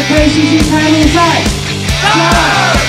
开开心心开胃赛。干